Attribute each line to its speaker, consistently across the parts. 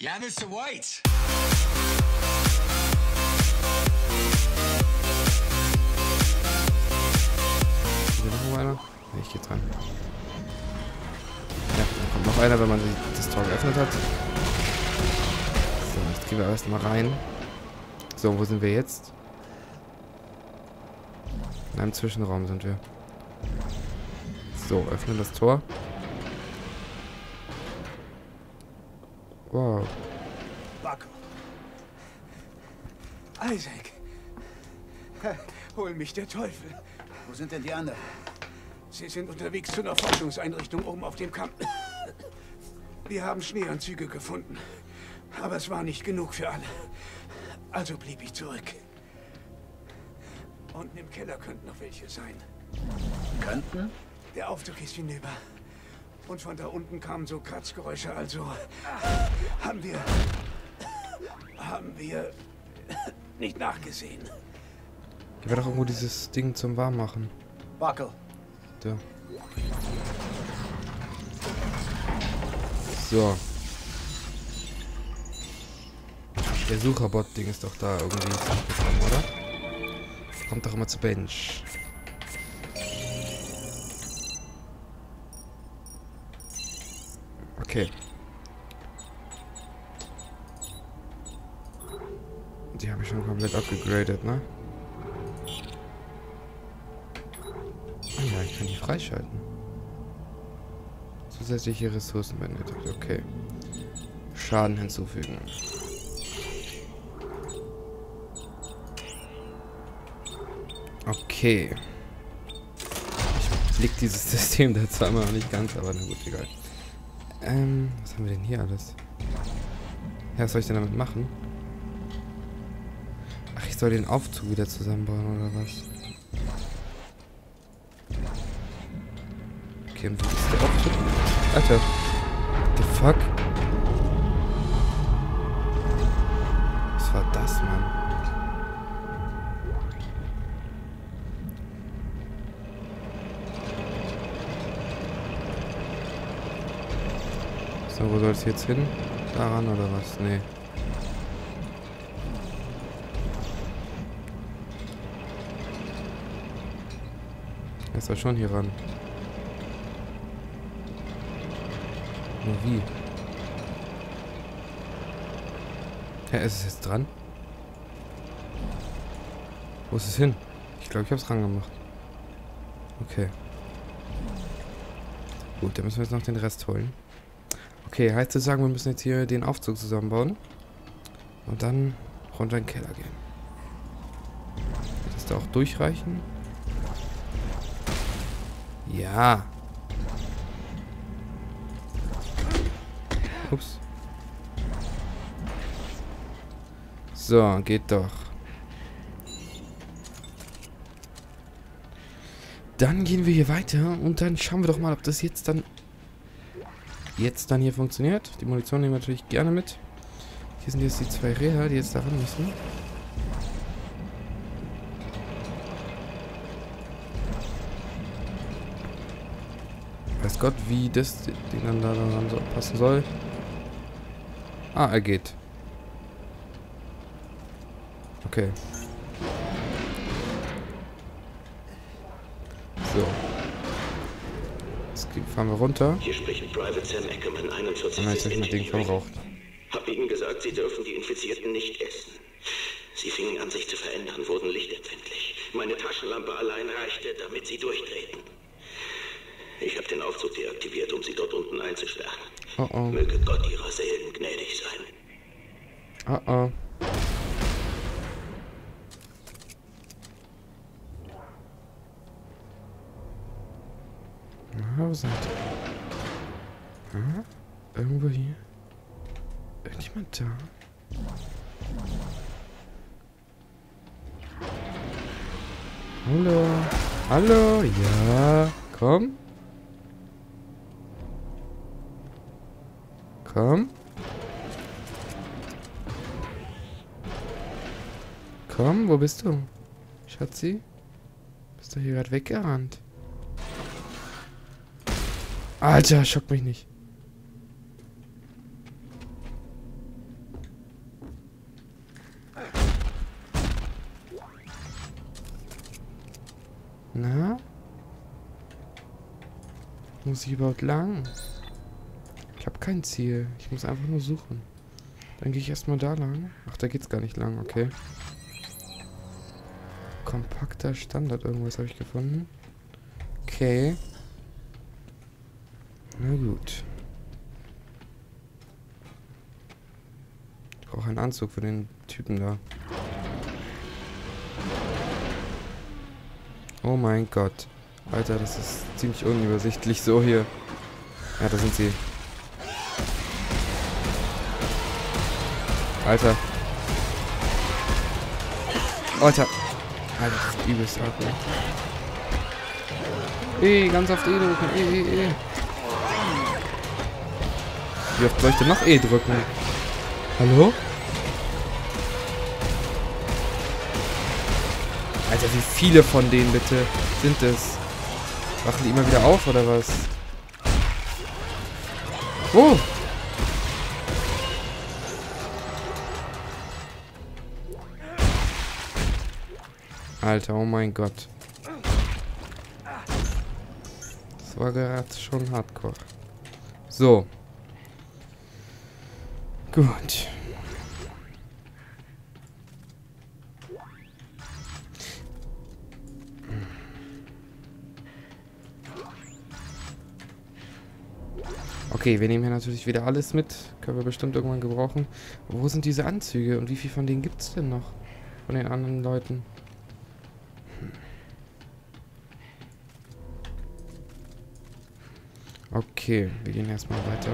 Speaker 1: Ja, Mr. White.
Speaker 2: Hier noch einer? Nee, ich geh dran. Ja, da kommt noch einer, wenn man das Tor geöffnet hat. So, jetzt gehen wir erstmal rein. So, wo sind wir jetzt? In einem Zwischenraum sind wir. So, öffnen das Tor. Wow.
Speaker 3: Bucko. Isaac. Hol mich der Teufel.
Speaker 4: Wo sind denn die anderen?
Speaker 3: Sie sind unterwegs zu einer Forschungseinrichtung oben auf dem Kamm. Wir haben Schneeanzüge gefunden. Aber es war nicht genug für alle. Also blieb ich zurück. Unten im Keller könnten noch welche sein.
Speaker 4: Könnten?
Speaker 3: Der Aufzug ist hinüber. Und von da unten kamen so Kratzgeräusche, also haben wir... haben wir nicht nachgesehen.
Speaker 2: Hier wäre doch irgendwo dieses Ding zum Warmmachen.
Speaker 4: Buckle.
Speaker 2: Da. So. Der Sucherbot-Ding ist doch da irgendwie oder? Kommt doch immer zu Bench. Okay. Die habe ich schon komplett abgegradet, ne? Ah ja, ich kann die freischalten. Zusätzliche Ressourcen benötigt. Okay. Schaden hinzufügen. Okay. Ich blick dieses System da immer noch nicht ganz, aber na gut, egal. Ähm, was haben wir denn hier alles? Ja, was soll ich denn damit machen? Ach, ich soll den Aufzug wieder zusammenbauen, oder was? Okay, und wo ist der Aufzug? Alter. The fuck? Was war das, Mann? So, wo soll es jetzt hin? Daran oder was? Nee. Er soll schon hier ran. Nur wie? Hä, ist es jetzt dran? Wo ist es hin? Ich glaube, ich habe es rangemacht. Okay. Gut, dann müssen wir jetzt noch den Rest holen. Okay, heißt zu sagen, wir müssen jetzt hier den Aufzug zusammenbauen. Und dann runter in den Keller gehen. Wird das da auch durchreichen? Ja. Ups. So, geht doch. Dann gehen wir hier weiter und dann schauen wir doch mal, ob das jetzt dann jetzt dann hier funktioniert. Die Munition nehmen wir natürlich gerne mit. Hier sind jetzt die zwei Reha, die jetzt da ran müssen. Weiß Gott, wie das Ding dann da dann so passen soll. Ah, er geht. Okay. Fahren wir runter.
Speaker 5: Hier spricht Private Sam Ackerman, 41
Speaker 2: Ah, jetzt habe ich mein Ding verbraucht.
Speaker 5: Hab ihnen gesagt, sie dürfen die Infizierten nicht essen. Sie fingen an, sich zu verändern, wurden lichtempfindlich. Meine Taschenlampe allein reichte, damit sie durchdrehten. Ich habe den Aufzug deaktiviert, um sie dort unten einzusperren.
Speaker 2: Oh oh.
Speaker 5: Möge Gott ihrer Seelen gnädig sein.
Speaker 2: Oh oh. Ihr? Hm? Irgendwo hier? Irgendjemand da? Hallo? Hallo? Ja? Komm? Komm? Komm, wo bist du? Schatzi? Bist du hier gerade weggerannt? Alter, schock mich nicht. Na? Muss ich überhaupt lang? Ich habe kein Ziel. Ich muss einfach nur suchen. Dann gehe ich erstmal da lang. Ach, da geht's gar nicht lang, okay. Kompakter Standard, irgendwas habe ich gefunden. Okay. Na gut. Ich brauche einen Anzug für den Typen da. Oh mein Gott. Alter, das ist ziemlich unübersichtlich so hier. Ja, da sind sie. Alter. Alter. Alter, das ist übelst ab, ne? E, ganz oft E drücken. E, E, E. Wie oft soll ich denn noch E drücken? Hallo? Alter, wie viele von denen bitte sind es? Wachen die immer wieder auf, oder was? Oh! Alter, oh mein Gott. Das war gerade schon hardcore. So. Gut. Okay, wir nehmen hier natürlich wieder alles mit. Können wir bestimmt irgendwann gebrauchen. Wo sind diese Anzüge und wie viel von denen gibt es denn noch? Von den anderen Leuten? Hm. Okay, wir gehen erstmal weiter.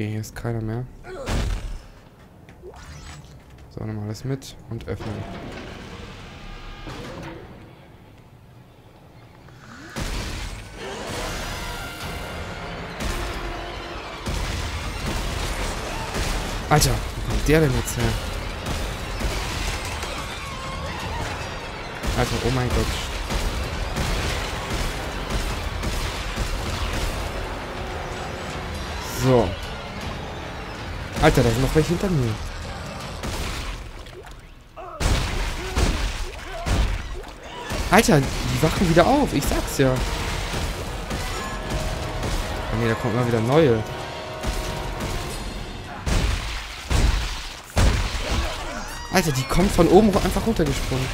Speaker 2: Okay, hier ist keiner mehr. So, nochmal alles mit und öffnen. Alter, wo kommt der denn jetzt her? Alter, oh mein Gott. So. Alter, da sind noch welche hinter mir. Alter, die wachen wieder auf. Ich sag's ja. Oh ne, da kommen immer wieder neue. Alter, die kommt von oben einfach runtergesprungen.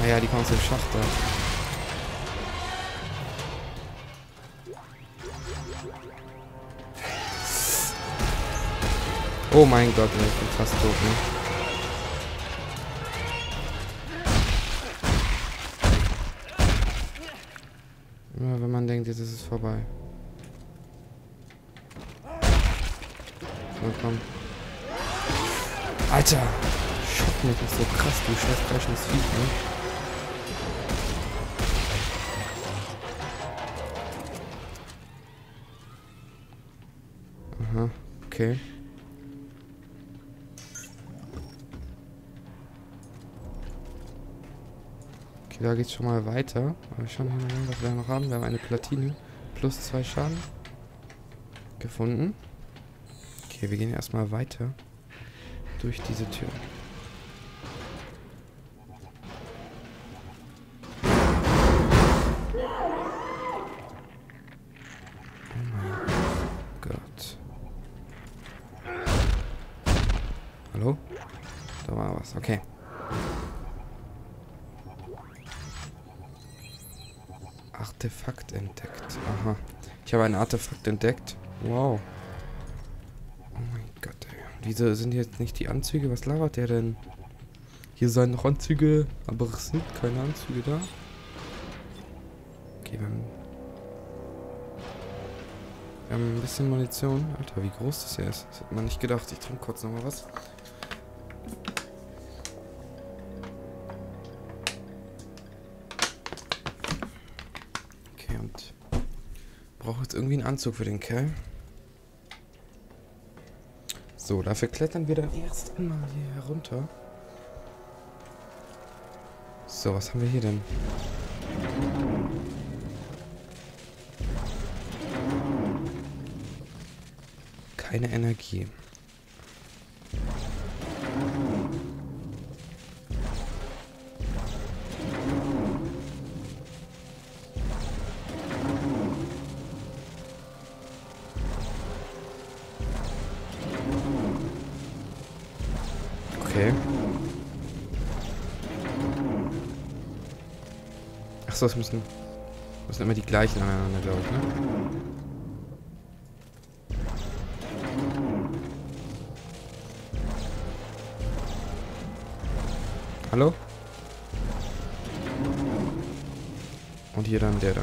Speaker 2: Naja, die kommt aus dem Schacht da. Oh mein Gott, ich bin fast tot, ne? Immer wenn man denkt, jetzt ist es vorbei. So, komm. Alter! Schock mich nicht so krass, du scheiß fleischendes Vieh, ne? Aha, okay. Da geht's schon mal weiter. Aber schauen wir mal, was wir noch haben. Wir haben eine Platine. Plus zwei Schaden. Gefunden. Okay, wir gehen erstmal weiter durch diese Tür. Oh mein Gott. Hallo? Da war was. Okay. Artefakt entdeckt. Aha. Ich habe ein Artefakt entdeckt. Wow. Wieso sind jetzt nicht die Anzüge? Was labert der denn? Hier seien noch Anzüge, aber es sind keine Anzüge da. Okay, wir wir haben ein bisschen Munition. Alter, wie groß das hier ist. Das hätte man nicht gedacht. Ich trinke kurz nochmal was. Brauche jetzt irgendwie einen Anzug für den Kerl. So, dafür klettern wir dann erst einmal hier herunter. So, was haben wir hier denn? Keine Energie. Okay. Achso, es müssen, müssen immer die gleichen aneinander, glaube ich, ne? Hallo? Und hier dann der da.